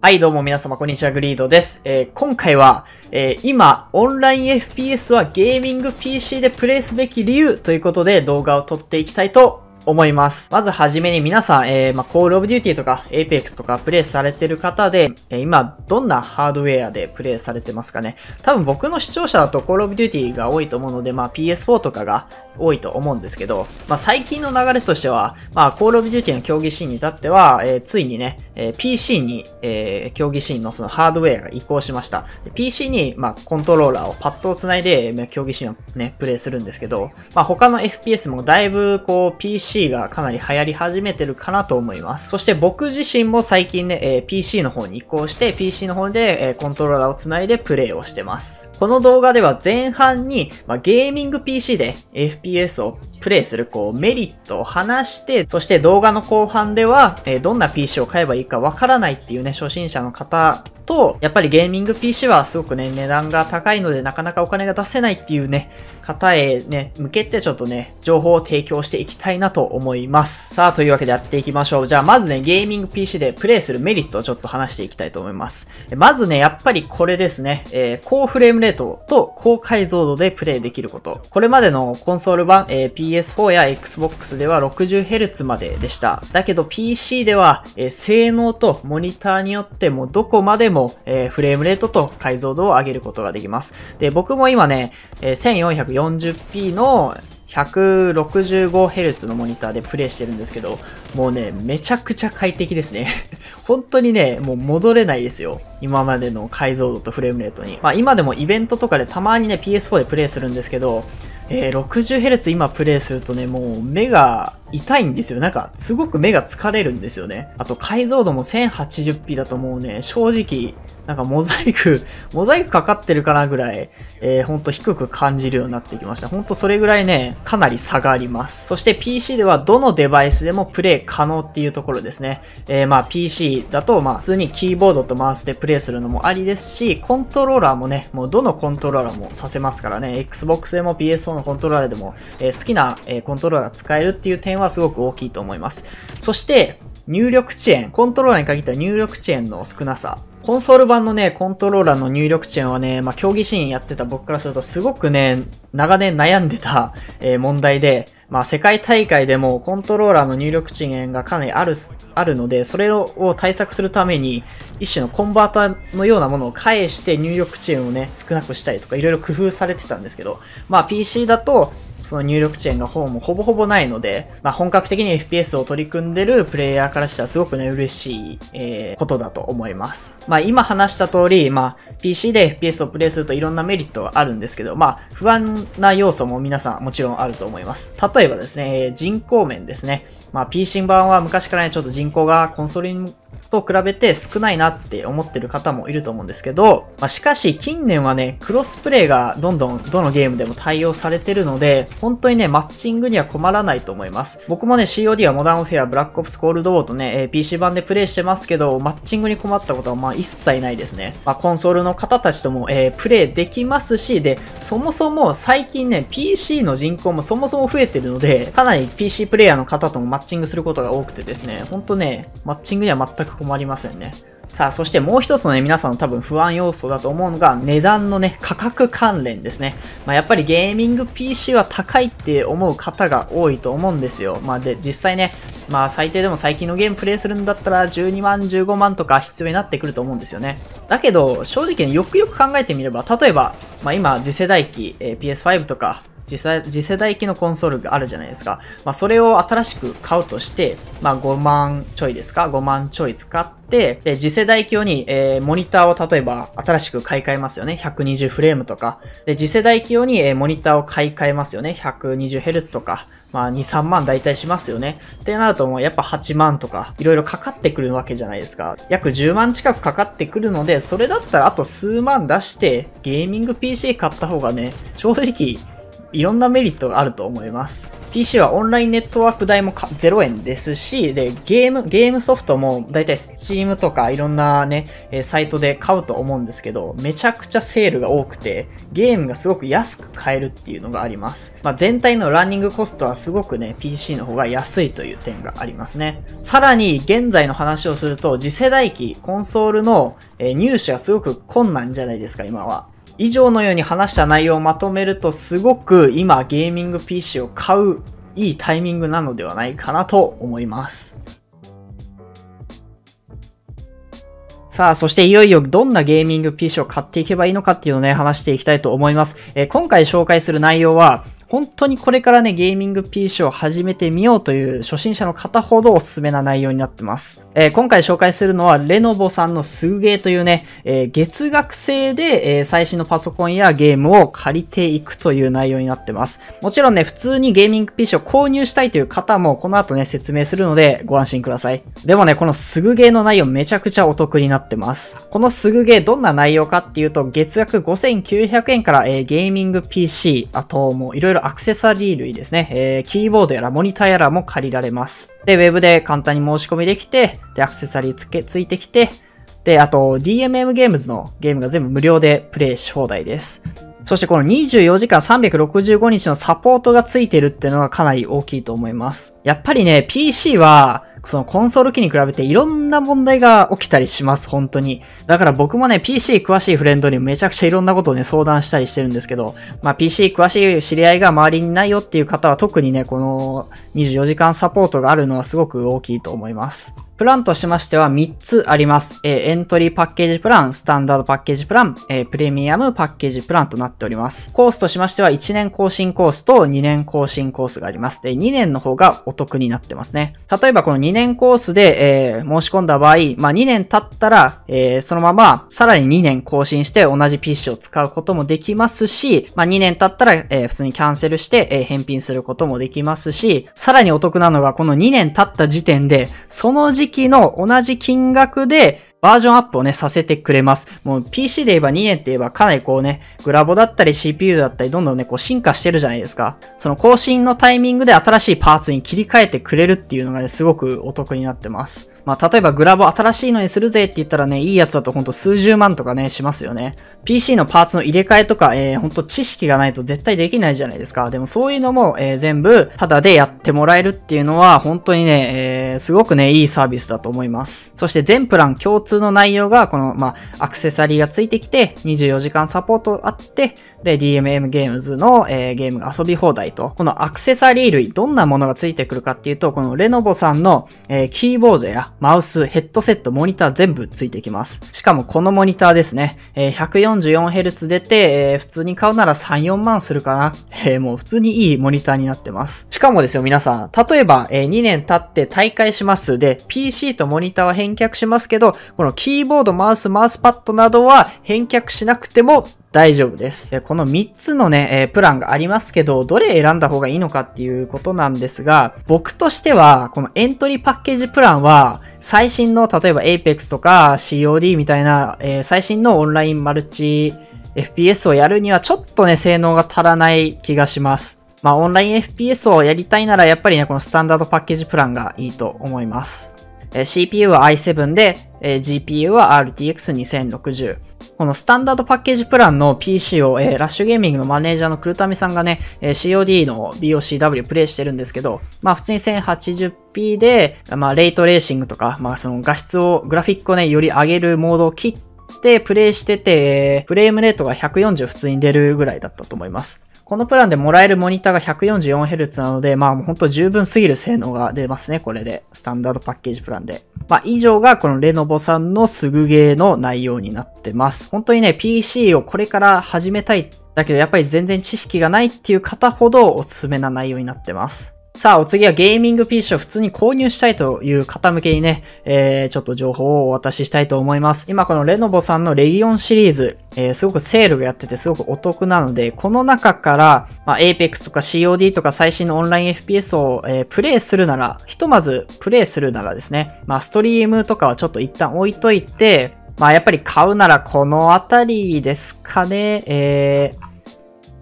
はい、どうも皆様、こんにちは、グリードです。えー今回は、えー今、オンライン FPS はゲーミング PC でプレイすべき理由ということで動画を撮っていきたいと思います。まずはじめに皆さん、えーまあ、Call of Duty とか Apex とかプレイされてる方で、え今、どんなハードウェアでプレイされてますかね多分僕の視聴者だと Call of Duty が多いと思うので、まあ、PS4 とかが多いと思うんですけど、まあ、最近の流れとしては、まあ、Call of Duty の競技シーンに至っては、えーついにね、えー PC に、えー競技シーンのそのハードウェアが移行しました。PC に、まあ、コントローラーをパッドをつないで、まあ競技シーンをね、プレイするんですけど、まあ、他の FPS もだいぶ、こう、PC がかなり流行り始めてるかなと思います。そして僕自身も最近ね、えー PC の方に移行して、PC の方で、えーコントローラーをつないでプレイをしてます。この動画では前半に、まあ、ゲーミング PC で FPS をプレイするこうメリットを話して、そして動画の後半では、えーどんな PC を買えばいいかわからないっていうね、初心者の方と、やっぱりゲーミング PC はすごくね、値段が高いのでなかなかお金が出せないっていうね、方へね、向けてちょっとね、情報を提供していきたいなと思います。さあ、というわけでやっていきましょう。じゃあ、まずね、ゲーミング PC でプレイするメリットをちょっと話していきたいと思います。まずね、やっぱりこれですね、えー高フレームレートと高解像度でプレイできること。これまでのコンソール版、えー PS4 や Xbox では 60Hz まででした。だけど PC では、えー性能とモニターによってもどこまでも、えーフレームレートと解像度を上げることができます。で、僕も今ね、えー 1440p の 165Hz のモニターでプレイしてるんですけど、もうね、めちゃくちゃ快適ですね。本当にね、もう戻れないですよ。今までの解像度とフレームレートに。まあ今でもイベントとかでたまにね、PS4 でプレイするんですけど、えー 60Hz 今プレイするとね、もう目が痛いんですよ。なんか、すごく目が疲れるんですよね。あと解像度も 1080p だともうね、正直、なんかモザイク、モザイクかかってるかなぐらい、えー、ほんと低く感じるようになってきました。ほんとそれぐらいね、かなり差があります。そして PC ではどのデバイスでもプレイ可能っていうところですね。えー、まあ PC だと、まあ普通にキーボードとマウスでプレイするのもありですし、コントローラーもね、もうどのコントローラーもさせますからね、Xbox でも PS4 のコントローラーでも、えー好きな、えーコントローラー使えるっていう点はすごく大きいと思います。そして、入力遅延。コントローラーに限った入力遅延の少なさ。コンソール版のね、コントローラーの入力遅延はね、まあ、競技シーンやってた僕からするとすごくね、長年悩んでた、えー問題で、まあ、世界大会でもコントローラーの入力遅延がかなりある、あるので、それを対策するために、一種のコンバーターのようなものを返して入力遅延をね、少なくしたりとか、いろいろ工夫されてたんですけど、まあ、PC だと、その入力遅延がほぼほぼほぼないので、まあ、本格的に FPS を取り組んでるプレイヤーからしたらすごくね、嬉しい、えーことだと思います。まあ、今話した通り、まあ、PC で FPS をプレイするといろんなメリットがあるんですけど、まあ、不安な要素も皆さんもちろんあると思います。例えばですね、人口面ですね。まあ、PC 版は昔からね、ちょっと人口がコンソールと比べて少ないなって思ってる方もいると思うんですけど、まあ、しかし近年はね、クロスプレイがどんどんどのゲームでも対応されてるので、本当にね、マッチングには困らないと思います。僕もね、COD はモダンオフェア、ブラックオプスコールドウォーとね、えー PC 版でプレイしてますけど、マッチングに困ったことはまあ一切ないですね。まあ、コンソールの方たちとも、えープレイできますし、で、そもそも最近ね、PC の人口もそもそも増えてるので、かなり PC プレイヤーの方ともマッチングすることが多くてですね、ほんとね、マッチングには全く困りませんね。さあ、そしてもう一つのね、皆さんの多分不安要素だと思うのが、値段のね、価格関連ですね。まあ、やっぱりゲーミング PC は高いって思う方が多いと思うんですよ。まあ、で、実際ね、まあ、最低でも最近のゲームプレイするんだったら、12万、15万とか必要になってくると思うんですよね。だけど、正直ねよくよく考えてみれば、例えば、まあ、今、次世代機、えー PS5 とか、次世次世代機のコンソールがあるじゃないですか。まあ、それを新しく買うとして、まあ、5万ちょいですか ?5 万ちょい使って、で、次世代機用に、えーモニターを例えば新しく買い替えますよね。120フレームとか。で、次世代機用に、えーモニターを買い替えますよね。120Hz とか。まあ、2、3万大体しますよね。ってなるともうやっぱ8万とか、いろいろかかってくるわけじゃないですか。約10万近くかかってくるので、それだったらあと数万出して、ゲーミング PC 買った方がね、正直、いろんなメリットがあると思います。PC はオンラインネットワーク代も0円ですし、で、ゲーム、ゲームソフトもだいたい Steam とかいろんなね、サイトで買うと思うんですけど、めちゃくちゃセールが多くて、ゲームがすごく安く買えるっていうのがあります。まあ、全体のランニングコストはすごくね、PC の方が安いという点がありますね。さらに、現在の話をすると、次世代機、コンソールの入手がすごく困難じゃないですか、今は。以上のように話した内容をまとめると、すごく今ゲーミング PC を買ういいタイミングなのではないかなと思います。さあ、そしていよいよどんなゲーミング PC を買っていけばいいのかっていうのをね、話していきたいと思います。えー、今回紹介する内容は、本当にこれからね、ゲーミング PC を始めてみようという初心者の方ほどおすすめな内容になってます。えー、今回紹介するのは、レノボさんのスグゲーというね、えー、月額制で、えー、最新のパソコンやゲームを借りていくという内容になってます。もちろんね、普通にゲーミング PC を購入したいという方も、この後ね、説明するのでご安心ください。でもね、このスグゲーの内容めちゃくちゃお得になってます。このスグゲーどんな内容かっていうと、月額5900円から、えー、ゲーミング PC、あともういろいろるアクセサリー類ですね、えー、キーボードやらモニターやらも借りられます。で、ウェブで簡単に申し込みできて、で、アクセサリーつけ、ついてきて、で、あと、DMM ゲームズのゲームが全部無料でプレイし放題です。そしてこの24時間365日のサポートがついてるっていうのがかなり大きいと思います。やっぱりね、PC はそのコンソール機に比べていろんな問題が起きたりします、本当に。だから僕もね、PC 詳しいフレンドにめちゃくちゃいろんなことをね、相談したりしてるんですけど、まあ PC 詳しい知り合いが周りにないよっていう方は特にね、この24時間サポートがあるのはすごく大きいと思います。プランとしましては3つあります。えー、エントリーパッケージプラン、スタンダードパッケージプラン、えー、プレミアムパッケージプランとなっております。コースとしましては1年更新コースと2年更新コースがあります。で、2年の方がお得になってますね。例えばこの2年コースで、えー、申し込んだ場合、まあ、2年経ったら、え、そのままさらに2年更新して同じ PC を使うこともできますし、まあ、2年経ったら、え、普通にキャンセルして、え、返品することもできますし、さらにお得なのがこの2年経った時点で、その時期の同じ金額で、バージョンアップをね、させてくれます。もう PC で言えば2円って言えばかなりこうね、グラボだったり CPU だったりどんどんね、こう進化してるじゃないですか。その更新のタイミングで新しいパーツに切り替えてくれるっていうのがね、すごくお得になってます。まあ、例えばグラボ新しいのにするぜって言ったらね、いいやつだとほんと数十万とかね、しますよね。PC のパーツの入れ替えとか、えー、ほんと知識がないと絶対できないじゃないですか。でもそういうのも、えー、全部、タダでやってもらえるっていうのは、本当にね、えー、すごくね、いいサービスだと思います。そして全プラン共通の内容が、この、まあ、アクセサリーがついてきて、24時間サポートあって、で、DMM ゲームズの、えー、ゲームが遊び放題と、このアクセサリー類、どんなものがついてくるかっていうと、このレノボさんの、えー、キーボードやマウス、ヘッドセット、モニター全部ついてきます。しかもこのモニターですね、えー、144Hz 出て、えー、普通に買うなら3、4万するかな。えー、もう普通にいいモニターになってます。しかもですよ、皆さん。例えば、えー、2年経って大会します。で、PC とモニターは返却しますけど、このキーボード、マウス、マウスパッドなどは返却しなくても大丈夫です。この3つのね、えー、プランがありますけど、どれ選んだ方がいいのかっていうことなんですが、僕としては、このエントリーパッケージプランは、最新の、例えば Apex とか COD みたいな、えー、最新のオンラインマルチ FPS をやるにはちょっとね、性能が足らない気がします。まあ、オンライン FPS をやりたいなら、やっぱりね、このスタンダードパッケージプランがいいと思います。え CPU は i7 で、えー GPU は RTX2060。このスタンダードパッケージプランの PC を、えー、ラッシュゲーミングのマネージャーの黒民さんがね、えー、COD の BOCW プレイしてるんですけど、まあ普通に 1080p で、まあレイトレーシングとか、まあその画質を、グラフィックをね、より上げるモードを切ってプレイしてて、フレームレートが140普通に出るぐらいだったと思います。このプランでもらえるモニターが 144Hz なので、まあ本当十分すぎる性能が出ますね、これで。スタンダードパッケージプランで。まあ以上がこのレノボさんのすぐゲーの内容になってます。本当にね、PC をこれから始めたい。だけどやっぱり全然知識がないっていう方ほどおすすめな内容になってます。さあ、お次はゲーミング PC を普通に購入したいという方向けにね、えー、ちょっと情報をお渡ししたいと思います。今このレノボさんのレギオンシリーズ、えー、すごくセールがやっててすごくお得なので、この中から、まあ、Apex とか COD とか最新のオンライン FPS を、えー、プレイするなら、ひとまずプレイするならですね、まあ、ストリームとかはちょっと一旦置いといて、まあ、やっぱり買うならこのあたりですかね、え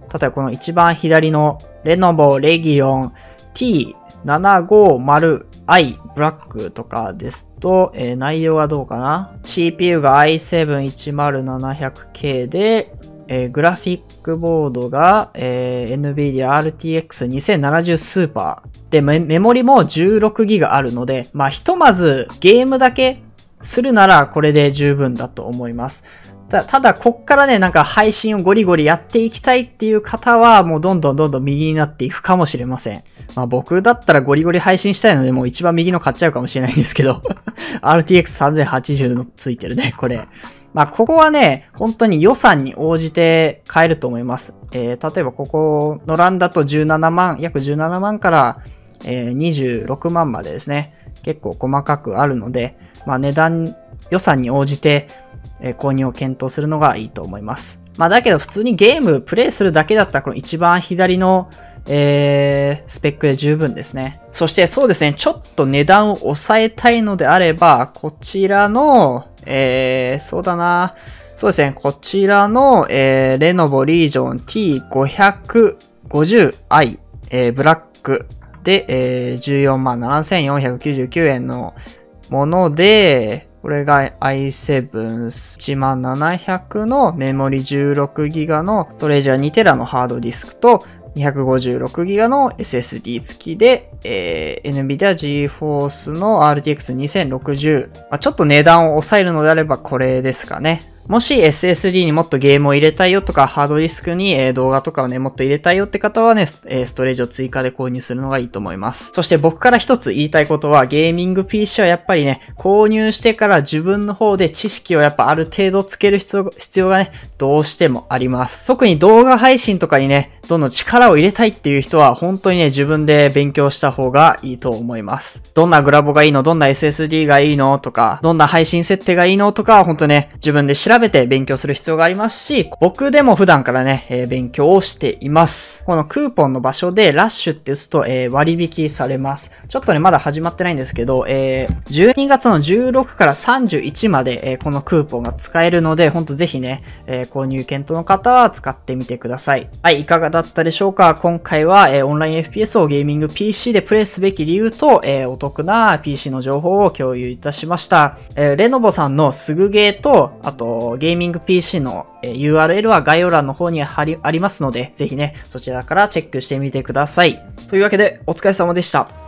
ー、例えばこの一番左のレノボ、レギオン、T750i ブラックとかですと、えー、内容はどうかな ?CPU が i7-10700K で、えー、グラフィックボードが、えー、NVIDIA RTX 2070スーパーでメモリも 16GB あるので、まあ、ひとまずゲームだけするならこれで十分だと思います。たただ、こっからね、なんか配信をゴリゴリやっていきたいっていう方は、もうどんどんどんどん右になっていくかもしれません。まあ僕だったらゴリゴリ配信したいので、もう一番右の買っちゃうかもしれないんですけど、RTX3080 のついてるね、これ。まあここはね、本当に予算に応じて買えると思います。えー、例えばここの欄だと17万、約17万から、えー、26万までですね。結構細かくあるので、まあ値段、予算に応じて、え購入を検討するのがいいと思います。まあだけど普通にゲームプレイするだけだったらこの一番左のえー、スペックで十分ですね。そしてそうですね、ちょっと値段を抑えたいのであれば、こちらの、えー、そうだな、そうですね、こちらの、えー、レノボリージョン T550i、えー、ブラックで、えー、14万7499円のもので、これが i7-1700 のメモリ 16GB のストレージは 2TB のハードディスクと 256GB の SSD 付きで、えー、NVIDIA GeForce の RTX 2060、まあ、ちょっと値段を抑えるのであればこれですかね。もし SSD にもっとゲームを入れたいよとか、ハードディスクに、動画とかをね、もっと入れたいよって方はね、ストレージを追加で購入するのがいいと思います。そして僕から一つ言いたいことは、ゲーミング PC はやっぱりね、購入してから自分の方で知識をやっぱある程度つける必要必要がね、どうしてもあります。特に動画配信とかにね、どんどん力を入れたいっていう人は、本当にね、自分で勉強した方がいいと思います。どんなグラボがいいの？どんな SSD がいいの？とか、どんな配信設定がいいの？とか、本当ね、自分で調べて勉強する必要がありますし、僕でも普段からね、えー、勉強をしています。このクーポンの場所で、ラッシュって打つと、えー、割引されます。ちょっとね、まだ始まってないんですけど、えー、12月の16から31まで、えー、このクーポンが使えるので、ほんとぜひね、えー、購入検討の方は使ってみてください。はい、いかがだったでしょうか？今回は、えー、オンライン FPS をゲーミング PC でプレイすべき理由と、えー、お得な PC の情報を共有いたしました。えー、レノボさんのすぐゲーと、あと、ゲーミング PC の、URL は概要欄の方にありますので、ぜひね、そちらからチェックしてみてください。というわけで、お疲れ様でした。